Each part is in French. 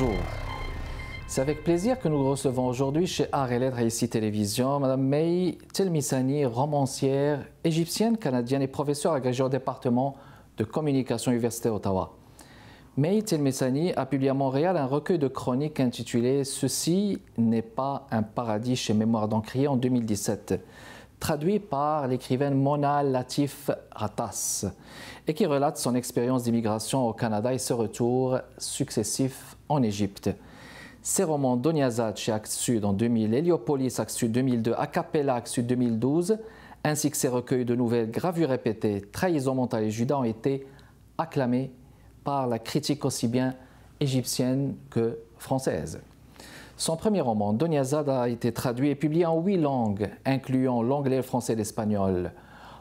bonjour. C'est avec plaisir que nous recevons aujourd'hui chez Art et Lettres Télévision Madame May Telmisani, romancière égyptienne, canadienne et professeure agrégée au département de communication universitaire Ottawa. May Telmisani a publié à Montréal un recueil de chroniques intitulé Ceci n'est pas un paradis chez Mémoire d'Encrier en 2017 traduit par l'écrivaine Mona Latif Ratas, et qui relate son expérience d'immigration au Canada et ses retours successifs en Égypte. Ses romans Doniazad chez Sud en 2000, Héliopolis Axe Sud 2002, Acapella Axe Sud 2012, ainsi que ses recueils de nouvelles Gravures répétées, Trahison mentale et Judas ont été acclamés par la critique aussi bien égyptienne que française. Son premier roman, Doniazad, a été traduit et publié en huit langues, incluant l'anglais, le français et l'espagnol.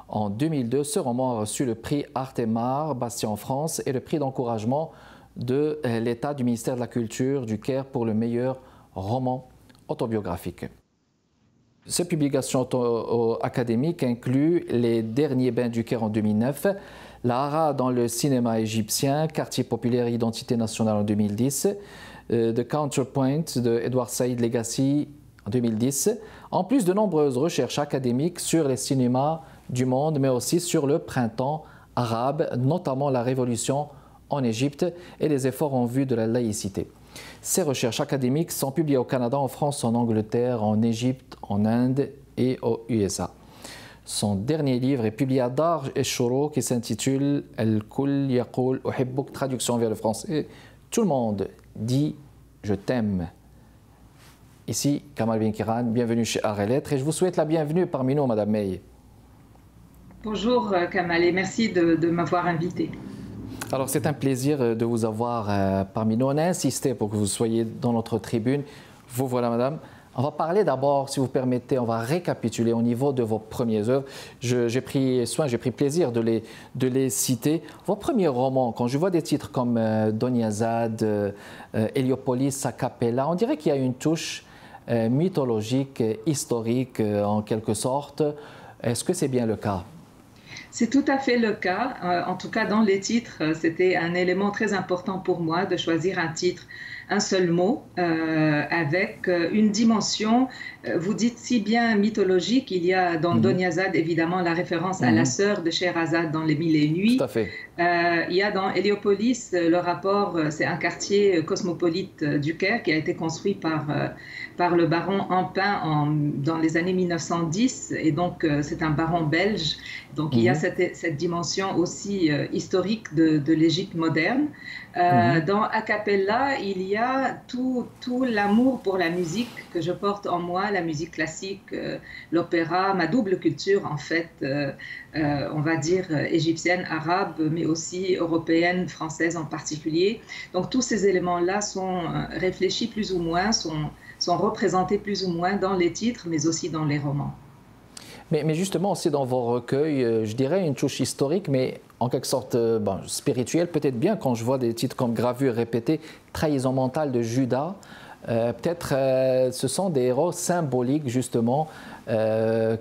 En 2002, ce roman a reçu le prix Artemar, Bastien en France, et le prix d'encouragement de l'État du ministère de la Culture du Caire pour le meilleur roman autobiographique. Ces publications académiques incluent Les Derniers Bains du Caire en 2009, La Hara dans le cinéma égyptien, Quartier populaire Identité nationale en 2010, euh, The Counterpoint de Edward Said Legacy en 2010, en plus de nombreuses recherches académiques sur les cinémas du monde, mais aussi sur le printemps arabe, notamment la révolution en Égypte et les efforts en vue de la laïcité. Ces recherches académiques sont publiées au Canada, en France, en Angleterre, en Égypte, en Inde et aux USA. Son dernier livre est publié à Darj et Shoro qui s'intitule El Kul Yaqul Uhibbuk, traduction vers le français. Tout le monde dit Je t'aime. Ici, Kamal Benkiran, bienvenue chez Arrêt Lettres et je vous souhaite la bienvenue parmi nous, Madame May. Bonjour euh, Kamal et merci de, m'avoir invité. Alors c'est un plaisir euh, de vous avoir euh, parmi nous. On a insisté pour que vous soyez dans notre tribune. Vous voilà, Madame. On va parler d'abord, si vous permettez, on va récapituler au niveau de vos premières œuvres. J'ai pris soin, j'ai pris plaisir de les, de les citer. Vos premiers romans, quand je vois des titres comme euh, Doniazad, euh, Héliopolis, Acapella, on dirait qu'il y a une touche euh, mythologique, historique en quelque sorte. Est-ce que c'est bien le cas? C'est tout à fait le cas. en tout cas, dans les titres, c'était un élément très important pour moi de choisir un titre un seul mot, euh, avec euh, une dimension, euh, vous dites si bien mythologique, il y a dans mm Doniazad évidemment la référence à la mhm. sœur de Sherazade dans Les Mille et Nuits. Tout à fait. Il y a dans Héliopolis le rapport, c'est un quartier cosmopolite du Caire qui a été construit par, par le baron Ampin en, dans les années 1910, et donc c'est un baron belge. Donc il y a mhm. cette, cette dimension aussi historique de, de l'Égypte moderne. Mhm. Dans Acapella, il y a tout, tout l'amour pour la musique que je porte en moi, la musique classique, euh, l'opéra, ma double culture en fait, euh, euh, on va dire égyptienne, arabe, mais aussi européenne, française en particulier. Donc tous ces éléments-là sont réfléchis plus ou moins, sont, sont représentés plus ou moins dans les titres, mais aussi dans les romans. Mais, justement, aussi dans vos recueils, euh, je dirais une touche historique, mais en quelque sorte euh, spirituelle, peut-être bien quand je vois des titres comme Gravure répétée, Trahison mentale de Judas. Euh, peut-être ce sont des héros symboliques justement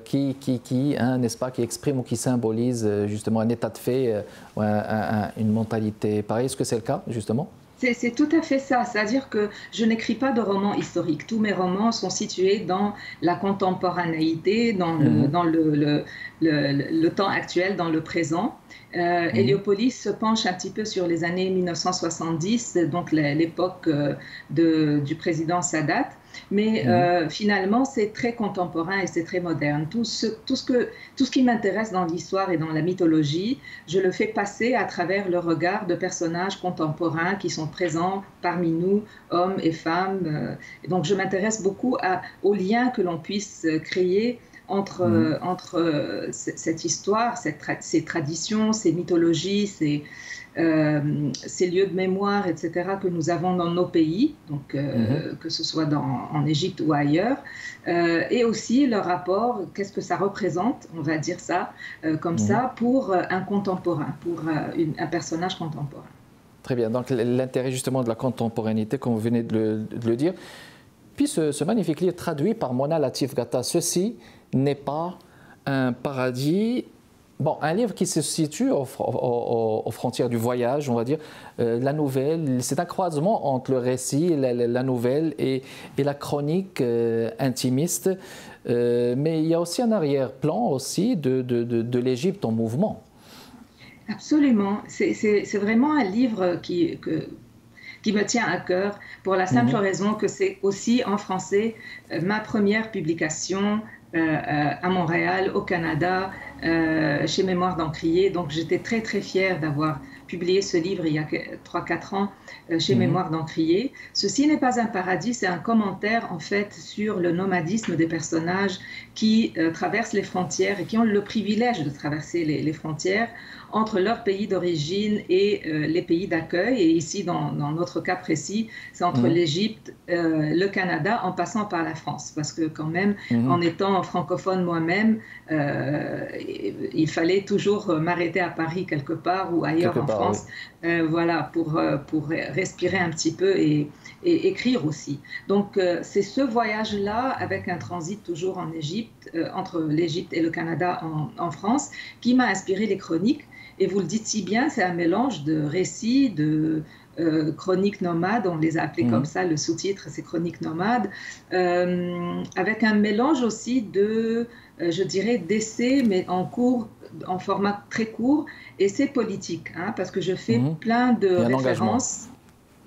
qui, qui, qui hein, n'est-ce pas, qui expriment ou qui symbolisent justement un état de fait, une mentalité pareille. Est-ce que c'est le cas justement? C'est tout à fait ça, c'est-à-dire que je n'écris pas de romans historiques. Tous mes romans sont situés dans la contemporanéité, dans le, mhm. dans le, le, temps actuel, dans le présent. Euh, mhm. Héliopolis se penche un petit peu sur les années 1970, donc l'époque euh, du président Sadat. Mais mhm. euh, finalement, c'est très contemporain et c'est très moderne. Tout ce, tout ce, que, tout ce qui m'intéresse dans l'histoire et dans la mythologie, je le fais passer à travers le regard de personnages contemporains qui sont présents parmi nous, hommes et femmes. Euh. donc, je m'intéresse beaucoup à, aux liens que l'on puisse créer entre, mhm. euh, entre cette histoire, cette ces traditions, ces mythologies, ces, euh, ces lieux de mémoire, etc., que nous avons dans nos pays, donc, euh, mhm. que ce soit dans, en Égypte ou ailleurs, euh, et aussi le rapport, qu'est-ce que ça représente, on va dire ça comme mhm. ça, pour un contemporain, pour un personnage contemporain. Très bien, donc l'intérêt justement de la contemporanéité, comme vous venez de le, dire. Puis ce, magnifique livre traduit par Mona Latif Gata, ceci n'est pas un paradis Bon, un livre qui se situe aux, frontières du voyage, on va dire. Euh, la nouvelle, c'est un croisement entre le récit, la, nouvelle et, la chronique euh, intimiste. Euh, mais il y a aussi un arrière-plan aussi de, de, l'Égypte en mouvement. Absolument. C'est vraiment un livre qui, qui me tient à cœur pour la simple mhm. raison que c'est aussi en français ma première publication à Montréal, au Canada, euh, chez Mémoire d'Encrier. Donc j'étais très très fière d'avoir publié ce livre il y a 3-4 ans euh, chez mhm. Mémoire d'Encrier. Ceci n'est pas un paradis, c'est un commentaire en fait sur le nomadisme des personnages qui euh, traversent les frontières et qui ont le privilège de traverser les frontières entre leur pays d'origine et euh, les pays d'accueil. Et ici, dans, notre cas précis, c'est entre mhm. l'Égypte, euh, le Canada, en passant par la France. Parce que quand même, mhm. en étant francophone moi-même, euh, il fallait toujours m'arrêter à Paris quelque part ou ailleurs en France, voilà, pour, pour respirer un petit peu et, écrire aussi. Donc, c'est ce voyage-là, avec un transit toujours en Égypte, entre l'Égypte et le Canada en, en France, qui m'a inspiré les chroniques. Et vous le dites si bien, c'est un mélange de récits, de euh, chroniques nomades, on les a appelés comme mhm. ça, le sous-titre c'est chroniques nomades, euh, avec un mélange aussi de, euh, je dirais, d'essais, mais en cours, en format très court, essais politiques, hein, parce que je fais mhm. plein de références.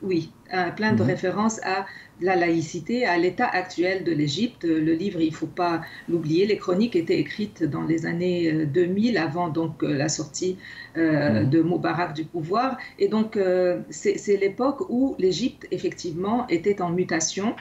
Oui, plein de mhm. références à la laïcité à l'état actuel de l'Égypte. Le livre, il ne faut pas l'oublier, les chroniques étaient écrites dans les années 2000, euh, avant donc euh, la sortie euh, mhm. de Moubarak du pouvoir. Et donc, c'est l'époque où l'Égypte, effectivement, était en mutation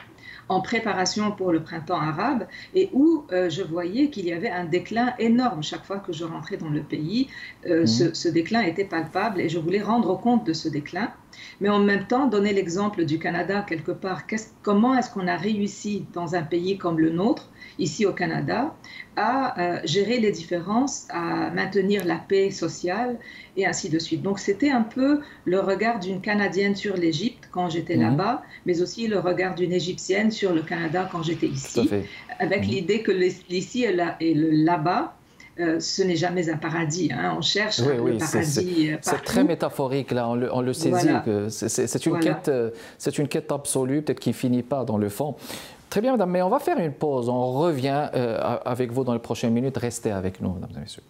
en préparation pour le printemps arabe et où je voyais qu'il y avait un déclin énorme chaque fois que je rentrais dans le pays. Mhm. ce, ce, déclin était palpable et je voulais rendre compte de ce déclin mais en même temps donner l'exemple du Canada quelque part. comment est-ce qu'on a réussi dans un pays comme le nôtre, ici au Canada, à euh, gérer les différences, à maintenir la paix sociale et ainsi de suite. Donc c'était un peu le regard d'une Canadienne sur l'Égypte quand j'étais mhm. là-bas, mais aussi le regard d'une Égyptienne sur le Canada quand j'étais ici, avec mhm. l'idée que l'ici et le là-bas euh, ce n'est jamais un paradis. Hein. On cherche le paradis. C'est très métaphorique, là, on le, saisit. C'est une, quête, euh, une quête absolue, peut-être qui ne finit pas dans le fond. Très bien, madame, mais on va faire une pause. On revient euh, avec vous dans les prochaines minutes. Restez avec nous, mesdames et messieurs.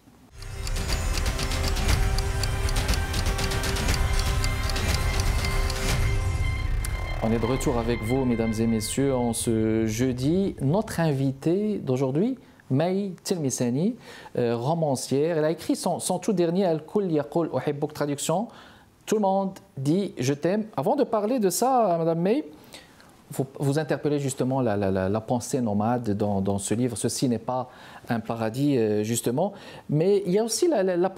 On est de retour avec vous, mesdames et messieurs, en ce jeudi. Notre invité d'aujourd'hui, May Tilmisani, euh, romancière. Elle a écrit son, tout dernier Al-Kul Yaqul Uhibbuk traduction. Tout le monde dit je t'aime. Avant de parler de ça, Madame May, vous, vous interpellez justement la, pensée nomade dans, ce livre. Ceci n'est pas un paradis, euh, justement. Mais il y a aussi la, la,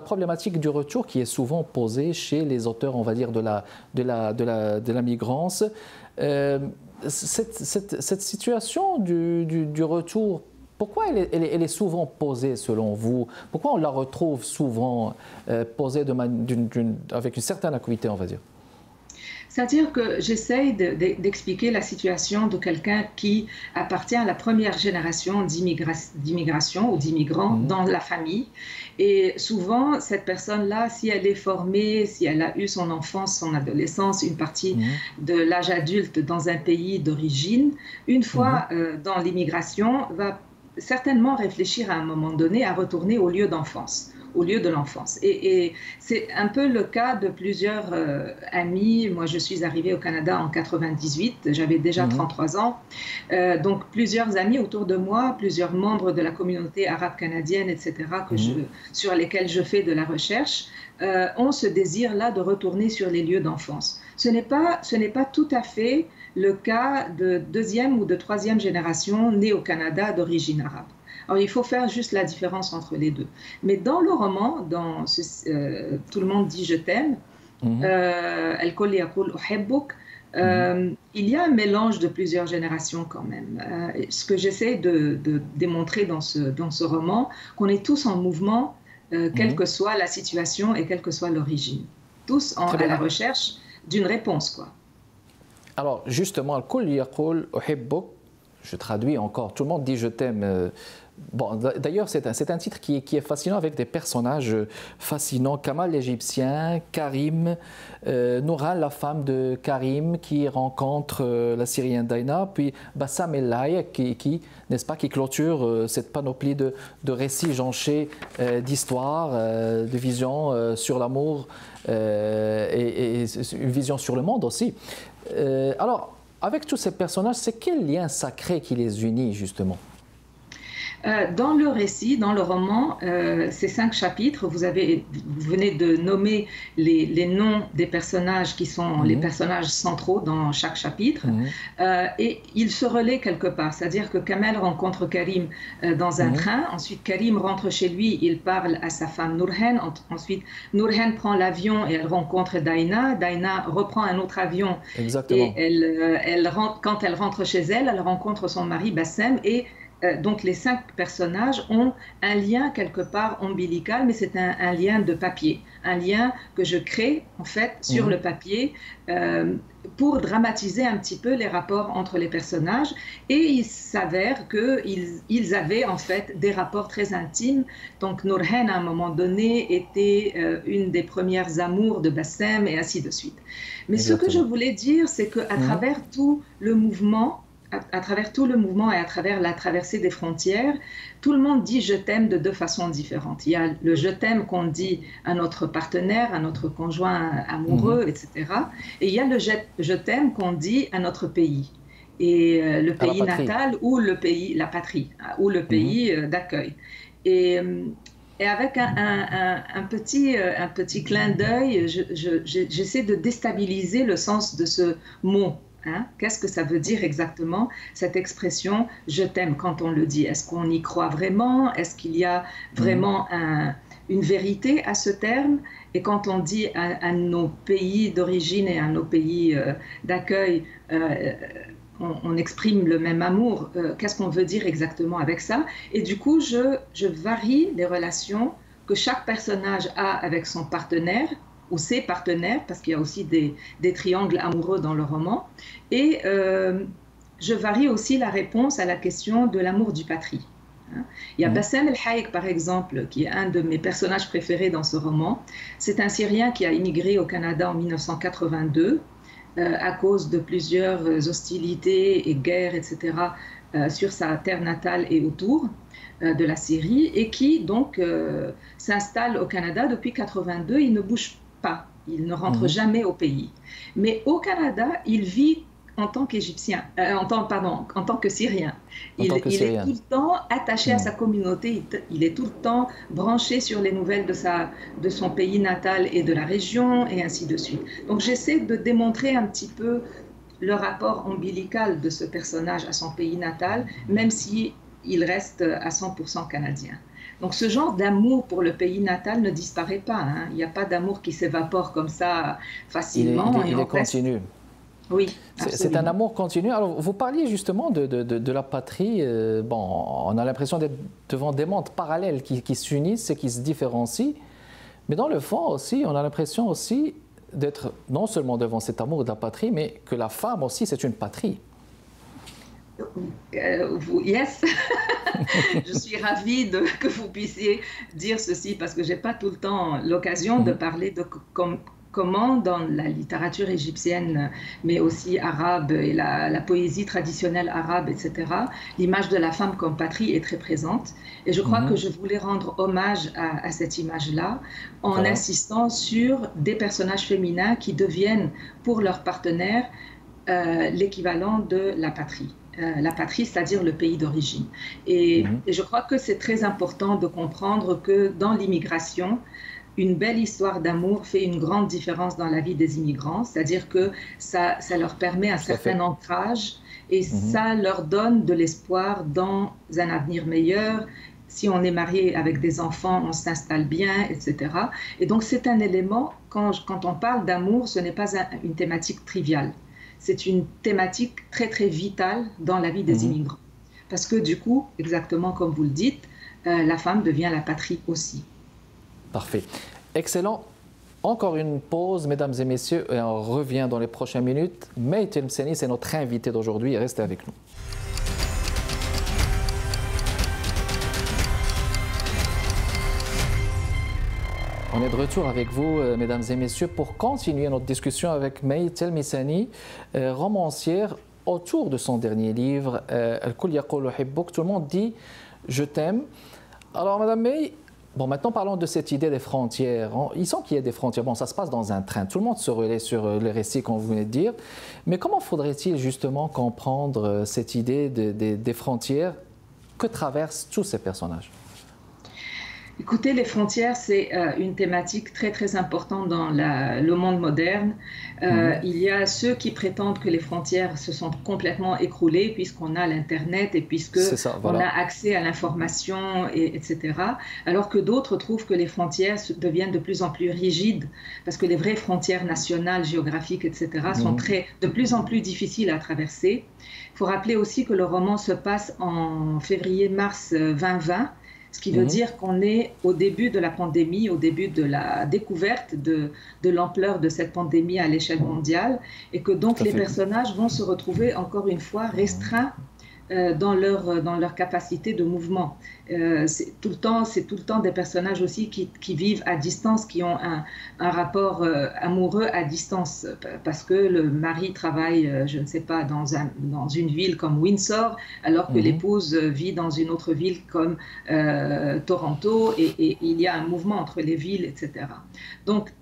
problématique du retour qui est souvent posée chez les auteurs, on va dire, de la, de la, de la, de la migrance. Euh, cette, cette, situation du, du retour pourquoi elle est, souvent posée selon vous? Pourquoi on la retrouve souvent euh, posée avec une certaine acuité, on va dire? C'est-à-dire que j'essaye d'expliquer la situation de quelqu'un qui appartient à la première génération d'immigration ou d'immigrants mhm. dans la famille. Et souvent, cette personne-là, si elle est formée, si elle a eu son enfance, son adolescence, une partie mhm. de l'âge adulte dans un pays d'origine, une fois mhm. euh, dans l'immigration, va certainement réfléchir à un moment donné à retourner au lieu d'enfance au lieu de l'enfance. Et, c'est un peu le cas de plusieurs euh, amis. Moi, je suis arrivée au Canada en 98, j'avais déjà 33 mhm. ans. Euh, donc, plusieurs amis autour de moi, plusieurs membres de la communauté arabe canadienne, etc., que je, mhm. sur lesquels je fais de la recherche, euh, ont ce désir-là de retourner sur les lieux d'enfance. Ce n'est pas, ce n'est pas tout à fait le cas de deuxième ou de troisième génération nés au Canada d'origine arabe. Alors il faut faire juste la différence entre les deux. Mais dans le roman, dans euh, Tout le monde dit je t'aime, mhm. euh, euh mhm. il y a un mélange de plusieurs générations quand même. ce que j'essaie de, démontrer dans ce, dans ce roman, qu'on est tous en mouvement, quelle mhm. que soit la situation et quelle que soit l'origine. Tous en, à la recherche d'une réponse. quoi. Alors, justement, je traduis encore, tout le monde dit je t'aime. D'ailleurs, c'est un, titre qui est, fascinant avec des personnages fascinants. Kamal l'Égyptien, Karim, euh, la femme de Karim qui rencontre euh, la Syrienne Daina, puis Bassam El qui, qui n'est-ce pas, qui clôture euh, cette panoplie de, récits jonchés euh, d'histoires, de visions sur l'amour et, et, une vision sur le monde aussi. alors, avec tous ces personnages, c'est quel lien sacré qui les unit justement? Euh, dans le récit, dans le roman, euh, ces cinq chapitres, vous, avez, vous venez de nommer les, noms des personnages qui sont les mhm. personnages centraux dans chaque chapitre, mhm. euh, et ils se relaient quelque part. C'est-à-dire que Kamel rencontre Karim dans un mhm. train, ensuite Karim rentre chez lui, il parle à sa femme Nourhen, ensuite Nourhen prend l'avion et elle rencontre Daina, Daina reprend un autre avion et elle, quand elle rentre chez elle, elle rencontre son mari Bassem et donc les cinq personnages ont un lien quelque part ombilical, mais c'est un, lien de papier, un lien que je crée en fait sur mhm. le papier euh, pour dramatiser un petit peu les rapports entre les personnages. Et il s'avère qu'ils ils avaient en fait des rapports très intimes. Donc Nourhen à un moment donné était euh, une des premières amours de Bassem et ainsi de suite. Mais ce que je voulais dire, c'est qu'à mhm. travers tout le mouvement, à, travers tout le mouvement et à travers la traversée des frontières, tout le monde dit je t'aime de deux façons différentes. Il y a le je t'aime qu'on dit à notre partenaire, à notre conjoint amoureux, mhm. etc. Et il y a le je, t'aime qu'on dit à notre pays. Et euh, le pays natal ou le pays, la patrie, ou le pays mhm. euh, d'accueil. Et, euh, et avec un, un, petit, un petit clin d'œil, j'essaie de déstabiliser le sens de ce mot Hein? Qu'est-ce que ça veut dire exactement, cette expression je t'aime quand on le dit? Est-ce qu'on y croit vraiment? Est-ce qu'il y a vraiment mm. une vérité à ce terme? Et quand on dit à, nos pays d'origine et à nos pays euh, d'accueil, euh, on, exprime le même amour, euh, qu'est-ce qu'on veut dire exactement avec ça? Et du coup, je, je varie les relations que chaque personnage a avec son partenaire ou ses partenaires, parce qu'il y a aussi des, triangles amoureux dans le roman. Et euh, je varie aussi la réponse à la question de l'amour du patrie. Hein. Il y a Bassem El Haïk, par exemple, qui est un de mes personnages préférés dans ce roman. C'est un Syrien qui a immigré au Canada en 1982 euh, à cause de plusieurs hostilités et guerres, etc., euh, sur sa terre natale et autour de la Syrie, et qui donc s'installe au Canada depuis 1982. Il ne bouge il ne rentre mhm. jamais au pays. Mais au Canada, il vit en tant qu'Égyptien, euh, en tant, pardon, en tant que Syrien. Il, est tout le temps attaché à mhm. sa communauté, il, est tout le temps branché sur les nouvelles de, sa, de son pays natal et de la région, et ainsi de suite. Donc j'essaie de démontrer un petit peu le rapport ombilical de ce personnage à son pays natal, même si il reste à 100% canadien. Donc ce genre d'amour pour le pays natal ne disparaît pas. Hein. Il n'y a pas d'amour qui s'évapore comme ça facilement. Il est, continu. Oui. C'est un amour continu. Alors, vous parliez justement de, de, la patrie. Euh, bon, on a l'impression d'être devant des mondes parallèles qui, qui s'unissent et qui se différencient. Mais dans le fond aussi, on a l'impression aussi d'être non seulement devant cet amour de la patrie, mais que la femme aussi, c'est une patrie. Euh, yes, je suis ravie de, que vous puissiez dire ceci parce que j'ai pas tout le temps l'occasion de mhm. parler de comment dans la littérature égyptienne, mais aussi arabe et la, poésie traditionnelle arabe, etc., l'image de la femme comme patrie est très présente. Et je crois mhm. que je voulais rendre hommage à, cette image-là en insistant sur des personnages féminins qui deviennent pour leurs partenaires euh, l'équivalent de la patrie. Euh, la patrie, c'est-à-dire le pays d'origine. Mhm. Et, je crois que c'est très important de comprendre que dans l'immigration, une belle histoire d'amour fait une grande différence dans la vie des immigrants, c'est-à-dire que ça, ça, leur permet un certain ancrage et mhm. ça leur donne de l'espoir dans un avenir meilleur. Si on est marié avec des enfants, on s'installe bien, etc. Et donc c'est un élément, quand, quand on parle d'amour, ce n'est pas une thématique triviale c'est une thématique très très vitale dans la vie des mhm. immigrants. Parce que du coup, exactement comme vous le dites, euh, la femme devient la patrie aussi. Parfait. Excellent. Encore une pause, mesdames et messieurs, et on revient dans les prochaines minutes. May Mseni, c'est notre invité d'aujourd'hui. Restez avec nous. On est de retour avec vous, euh, mesdames et messieurs, pour continuer notre discussion avec May Telmisani, euh, romancière autour de son dernier livre, euh, Tout le monde dit Je t'aime. Alors, madame May, Bon, maintenant parlons de cette idée des frontières. Il semble qu'il y ait des frontières. Bon, ça se passe dans un train. Tout le monde se relaie sur le récit qu'on venait de dire. Mais comment faudrait-il justement comprendre cette idée des frontières? Que traversent tous ces personnages? Écoutez, les frontières, c'est euh, une thématique très très importante dans le monde moderne. Euh, mhm. Il y a ceux qui prétendent que les frontières se sont complètement écroulées puisqu'on a l'Internet et puisque on a accès à l'information, et, etc. Alors que d'autres trouvent que les frontières deviennent de plus en plus rigides parce que les vraies frontières nationales, géographiques, etc. sont mhm. très, de plus en plus difficiles à traverser. Il faut rappeler aussi que le roman se passe en février-mars 2020 euh, ce qui veut mhm. dire qu'on est au début de la pandémie, au début de la découverte de, de l'ampleur de cette pandémie à l'échelle mondiale, et que donc les personnages vont se retrouver encore une fois restreints dans, leur, dans leur capacité de mouvement. Euh, c'est tout le temps, c'est tout le temps des personnages aussi qui, qui vivent à distance, qui ont un, un rapport euh, amoureux à distance, parce que le mari travaille, je ne sais pas, dans, un, dans une ville comme Windsor, alors que mhm. l'épouse vit dans une autre ville comme Toronto, et, et, il y a un mouvement entre les villes, etc. Donc,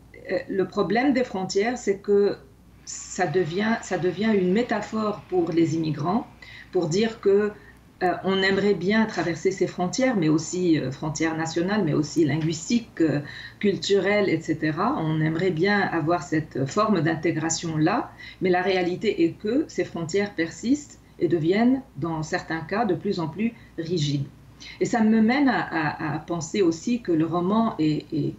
le problème des frontières, c'est que ça devient, ça devient une métaphore pour les immigrants pour dire que euh, on aimerait bien traverser ces frontières, mais aussi euh, frontières nationales, mais aussi linguistiques, euh, culturelles, etc. On aimerait bien avoir cette forme d'intégration-là, mais la réalité est que ces frontières persistent et deviennent, dans certains cas, de plus en plus rigides. Et ça me mène à, penser aussi que le roman est, est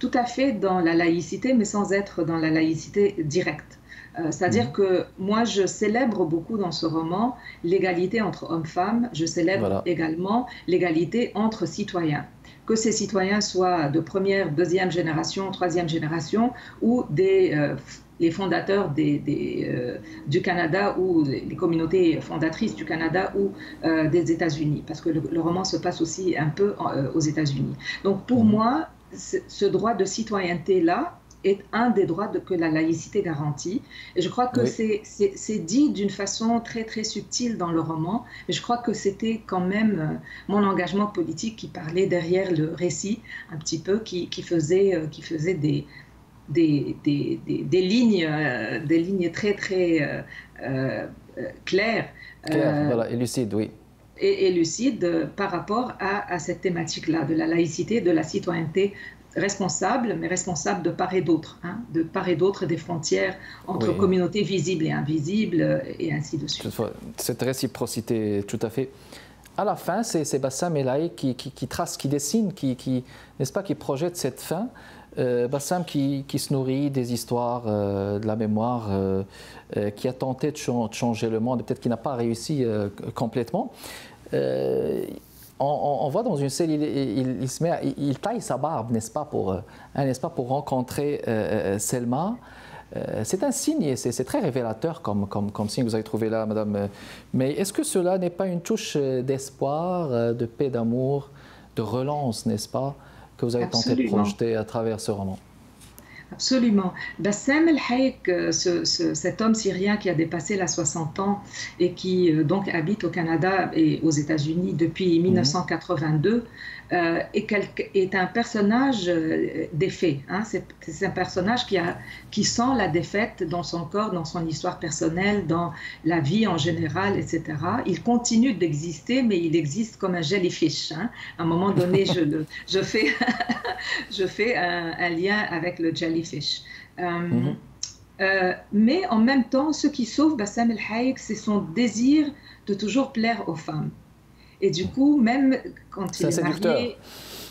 tout à fait dans la laïcité, mais sans être dans la laïcité directe. Euh, c'est-à-dire mhm. que moi, je célèbre beaucoup dans ce roman l'égalité entre hommes-femmes. Je célèbre également l'égalité entre citoyens. Que ces citoyens soient de première, deuxième génération, troisième génération ou des, euh, les fondateurs des, euh, du Canada ou les communautés fondatrices du Canada ou des États-Unis, parce que le, roman se passe aussi un peu aux États-Unis. Donc pour mhm. moi, ce droit de citoyenneté-là, est un des droits que la laïcité garantit. Et je crois que c'est dit d'une façon très très subtile dans le roman, mais je crois que c'était quand même euh, mon engagement politique qui parlait derrière le récit un petit peu, qui, faisait, euh, qui faisait des, des, des, des, lignes, euh, des lignes très très claires. voilà, et lucides, oui. Et, et lucide par rapport à, à cette thématique-là, de la laïcité, de la citoyenneté responsable, mais responsable de part et d'autre, hein, de part et d'autre des frontières entre communautés visibles et invisibles, euh, et ainsi de suite. Cette réciprocité, tout à fait. À la fin, c'est Bassam Elaï qui, qui, trace, qui dessine, qui, qui n'est-ce pas, qui projette cette fin. Euh, Bassam qui, qui, se nourrit des histoires, euh, de la mémoire, qui a tenté de, changer le monde, peut-être qui n'a pas réussi complètement on, voit dans une scène, il, se met, il, taille sa barbe, n'est-ce pas, pour, euh, hein, n'est-ce pas, pour rencontrer euh, euh, Selma. c'est un signe, c'est, c'est très révélateur comme, comme, comme, signe que vous avez trouvé là, madame. Mais est-ce que cela n'est pas une touche d'espoir, de paix, d'amour, de relance, n'est-ce pas, que vous avez tenté de projeter à travers ce roman? Absolument. Bassem El Haïk, euh, cet homme syrien qui a dépassé la 60 ans et qui euh, donc habite au Canada et aux États-Unis depuis 1982, mhm. Euh, est, un personnage euh, défait. Hein. C'est un personnage qui, a, qui sent la défaite dans son corps, dans son histoire personnelle, dans la vie en général, etc. Il continue d'exister, mais il existe comme un jellyfish. Hein. À un moment donné, je, le, je fais, je fais un, lien avec le jellyfish. Euh, mm-hmm. mais en même temps, ce qui sauve Bassam El Haïk, c'est son désir de toujours plaire aux femmes. Et du coup, même quand il est, marié,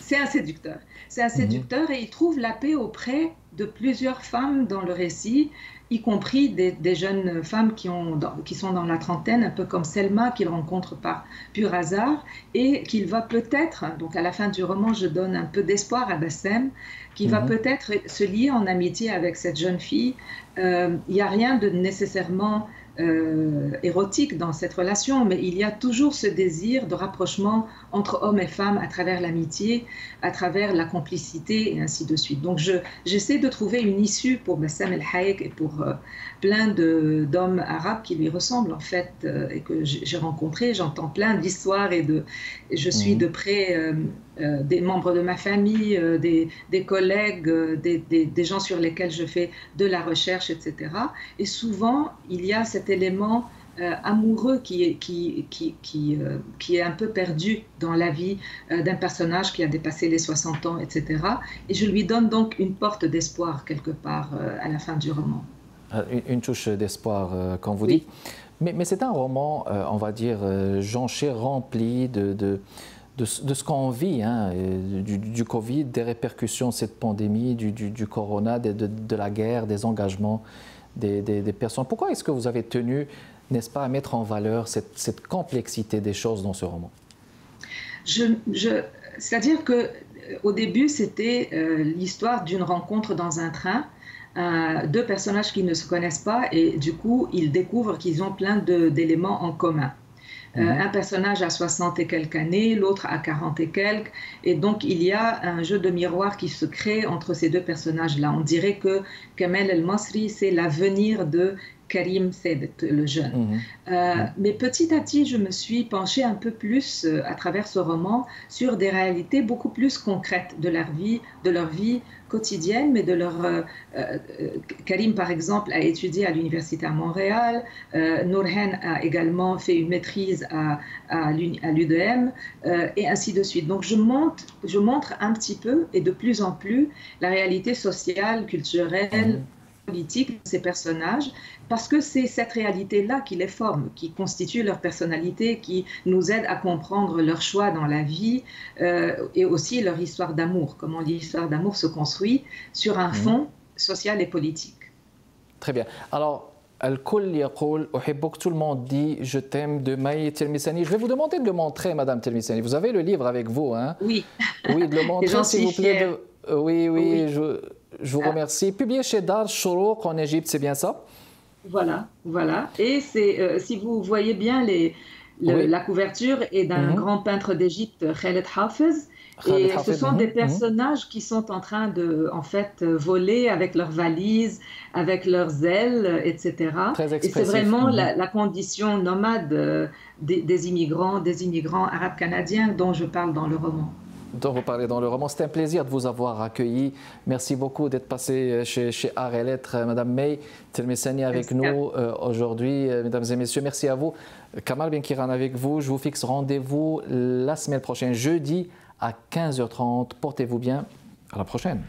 c'est un séducteur. C'est un mhm. séducteur et il trouve la paix auprès de plusieurs femmes dans le récit, y compris des, jeunes femmes qui, ont, qui, sont dans la trentaine, un peu comme Selma, qu'il rencontre par pur hasard, et qu'il va peut-être, donc à la fin du roman, je donne un peu d'espoir à Bassem, qui va mhm. peut-être se lier en amitié avec cette jeune fille. Euh, il n'y a rien de nécessairement euh, érotique dans cette relation, mais il y a toujours ce désir de rapprochement entre hommes et femmes à travers l'amitié, à travers la complicité et ainsi de suite. Donc j'essaie de trouver une issue pour Bassam El Hayek et pour euh, plein d'hommes arabes qui lui ressemblent en fait euh, et que j'ai rencontrés. J'entends plein d'histoires et de, je suis mmh. de près des membres de ma famille, des, des, collègues, des, des, des gens sur lesquels je fais de la recherche, etc. Et souvent, il y a cette élément euh, amoureux qui est, qui, qui, qui, euh, qui, est un peu perdu dans la vie euh, d'un personnage qui a dépassé les 60 ans, etc. Et je lui donne donc une porte d'espoir quelque part à la fin du roman. Une, touche d'espoir, quand vous dites. Mais, mais c'est un roman, on va dire, jonché, rempli de, de, de, ce qu'on vit, hein, du, du, Covid, des répercussions de cette pandémie, du, du corona, de, la guerre, des engagements des, personnes. Pourquoi est-ce que vous avez tenu, n'est-ce pas, à mettre en valeur cette, complexité des choses dans ce roman? C'est-à-dire que au début, c'était euh, l'histoire d'une rencontre dans un train. Euh, deux personnages qui ne se connaissent pas et du coup, ils découvrent qu'ils ont plein d'éléments en commun. Euh, mhm. un personnage a 60 et quelques années, l'autre a 40 et quelques. Et donc, il y a un jeu de miroir qui se crée entre ces deux personnages-là. On dirait que Kamel El-Masri, c'est l'avenir de Karim Sebet, le jeune. Mhm. Euh, mais petit à petit, je me suis penchée un peu plus euh, à travers ce roman sur des réalités beaucoup plus concrètes de leur vie, de leur vie quotidienne, mais de leur. Euh, Karim, par exemple, a étudié à l'université à Montréal. Nourhen a également fait une maîtrise à, à l'UDM, et ainsi de suite. Donc, je, monte, je montre un petit peu et de plus en plus la réalité sociale, culturelle. Mhm politique de ces personnages, parce que c'est cette réalité-là qui les forme, qui constitue leur personnalité, qui nous aide à comprendre leurs choix dans la vie euh, et aussi leur histoire d'amour, comment l'histoire d'amour se construit sur un mhm. fond social et politique. Très bien. Alors, tout le monde dit je t'aime de Maï Telmisani. Je vais vous demander de le montrer, Madame Telmisani. Vous avez le livre avec vous, hein? Oui. Oui, de le montrer, s'il vous plaît. Oui, oui, Je, je, vous remercie. Publié chez Dar Shorouk en Égypte, c'est bien ça? Voilà, voilà. Et c'est, euh, si vous voyez bien, les, la couverture est d'un mhm. grand peintre d'Égypte, Khaled Hafez. Et ce sont des mhm. personnages qui sont en train de, en fait, voler avec leurs valises, avec leurs ailes, etc. Et c'est vraiment mhm. la, condition nomade euh, des, des, immigrants, des immigrants arabes canadiens dont je parle dans le roman dont vous parlez dans le roman. C'est un plaisir de vous avoir accueilli. Merci beaucoup d'être passé euh, chez, chez Art et Lettres, euh, Madame May Telmessani avec nous euh, aujourd'hui. Mesdames et messieurs, merci à vous. Kamal Benkiran avec vous. Je vous fixe rendez-vous la semaine prochaine, jeudi à 15h30. Portez-vous bien. À la prochaine.